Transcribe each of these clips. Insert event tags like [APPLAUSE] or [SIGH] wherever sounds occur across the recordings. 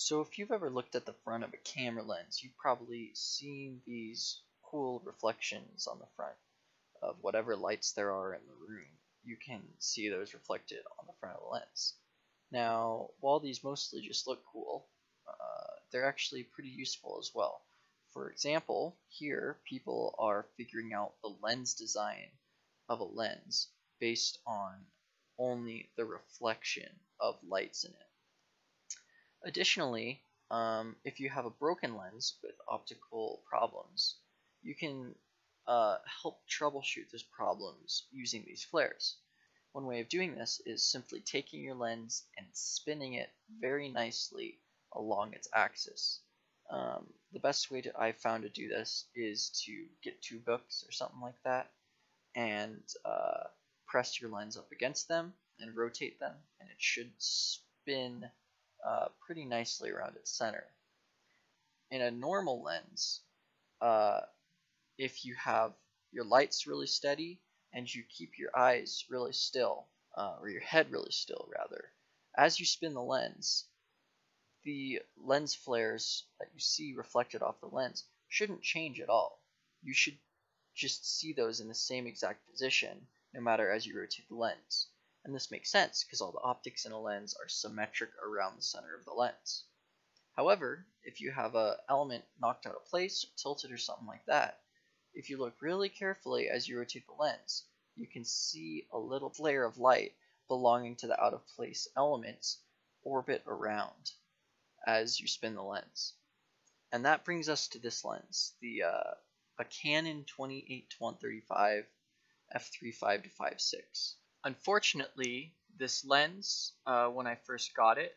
So if you've ever looked at the front of a camera lens, you've probably seen these cool reflections on the front of whatever lights there are in the room. You can see those reflected on the front of the lens. Now, while these mostly just look cool, uh, they're actually pretty useful as well. For example, here people are figuring out the lens design of a lens based on only the reflection of lights in it. Additionally, um, if you have a broken lens with optical problems, you can uh, help troubleshoot those problems using these flares. One way of doing this is simply taking your lens and spinning it very nicely along its axis. Um, the best way I've found to do this is to get two books or something like that and uh, press your lens up against them and rotate them and it should spin uh, pretty nicely around its center. In a normal lens, uh, if you have your lights really steady and you keep your eyes really still, uh, or your head really still rather, as you spin the lens, the lens flares that you see reflected off the lens shouldn't change at all. You should just see those in the same exact position no matter as you rotate the lens. And this makes sense because all the optics in a lens are symmetric around the center of the lens. However, if you have an element knocked out of place tilted or something like that, if you look really carefully as you rotate the lens, you can see a little flare of light belonging to the out of place elements orbit around as you spin the lens. And that brings us to this lens, the uh, a Canon 28 to 135 f3.5 to 5.6. Unfortunately, this lens, uh, when I first got it,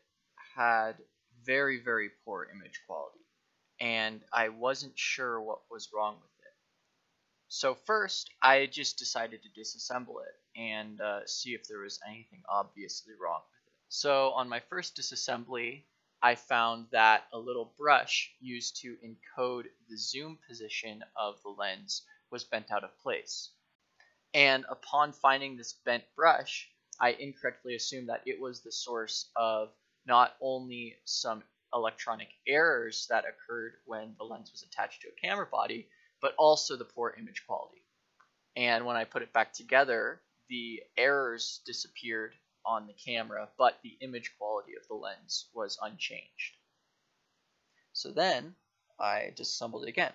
had very, very poor image quality, and I wasn't sure what was wrong with it. So first, I just decided to disassemble it and uh, see if there was anything obviously wrong with it. So on my first disassembly, I found that a little brush used to encode the zoom position of the lens was bent out of place. And upon finding this bent brush, I incorrectly assumed that it was the source of not only some electronic errors that occurred when the lens was attached to a camera body, but also the poor image quality. And when I put it back together, the errors disappeared on the camera, but the image quality of the lens was unchanged. So then I disassembled it again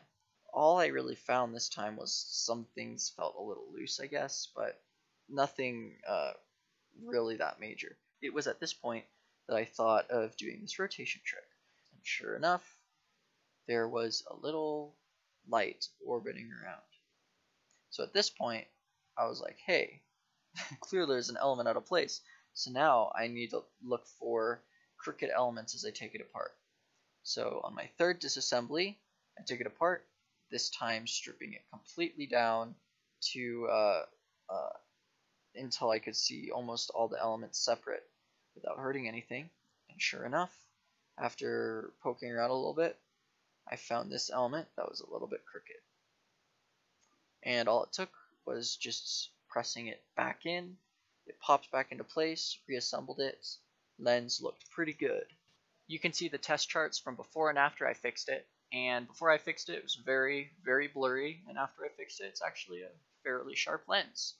all I really found this time was some things felt a little loose, I guess, but nothing uh, really that major. It was at this point that I thought of doing this rotation trick. And sure enough, there was a little light orbiting around. So at this point, I was like, hey, [LAUGHS] clearly there's an element out of place. So now I need to look for crooked elements as I take it apart. So on my third disassembly, I took it apart this time stripping it completely down to uh, uh, until I could see almost all the elements separate without hurting anything. And sure enough, after poking around a little bit, I found this element that was a little bit crooked. And all it took was just pressing it back in. It popped back into place, reassembled it. Lens looked pretty good. You can see the test charts from before and after I fixed it and before I fixed it, it was very, very blurry, and after I fixed it, it's actually a fairly sharp lens,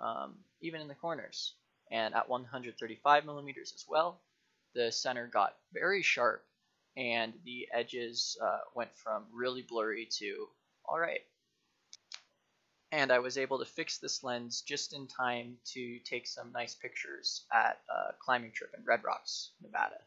um, even in the corners. And at 135 millimeters as well, the center got very sharp, and the edges uh, went from really blurry to alright. And I was able to fix this lens just in time to take some nice pictures at a climbing trip in Red Rocks, Nevada.